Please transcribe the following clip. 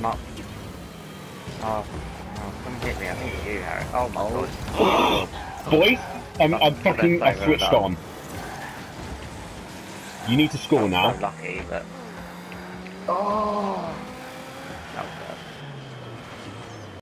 I'm not. Oh, oh, come hit me. I think it's you, Harry. Oh my oh. god. Boys, I'm, I'm fucking, I switched on. You need to score I'm now. So lucky, but. Oh.